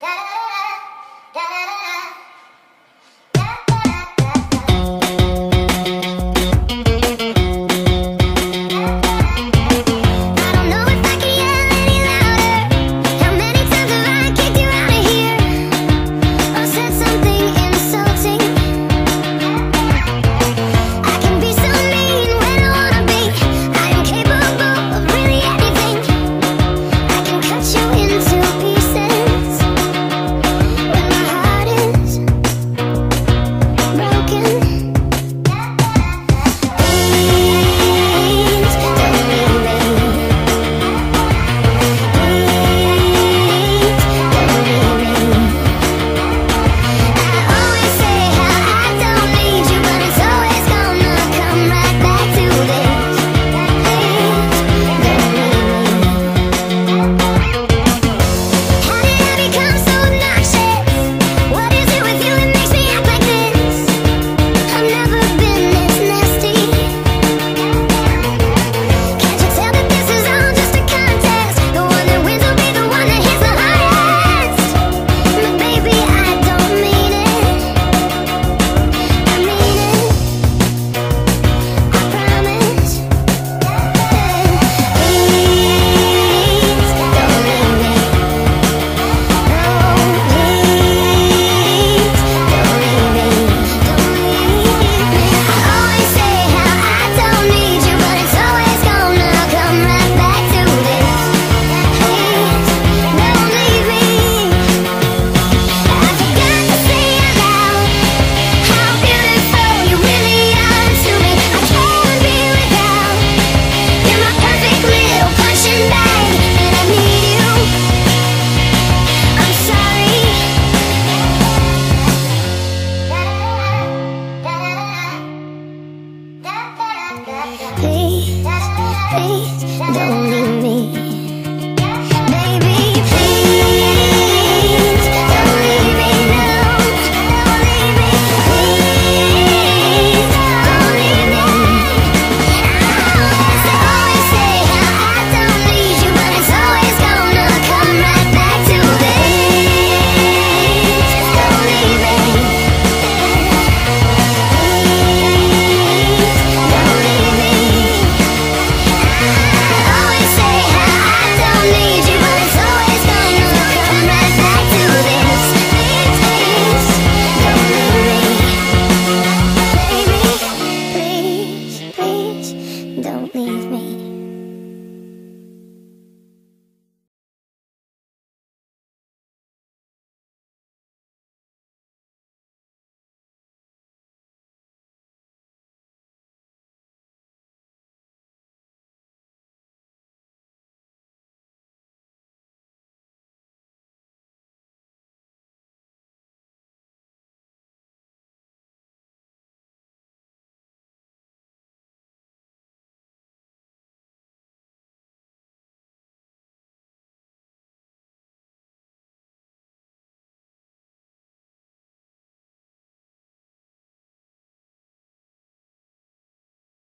da da da da da Please, please don't leave me.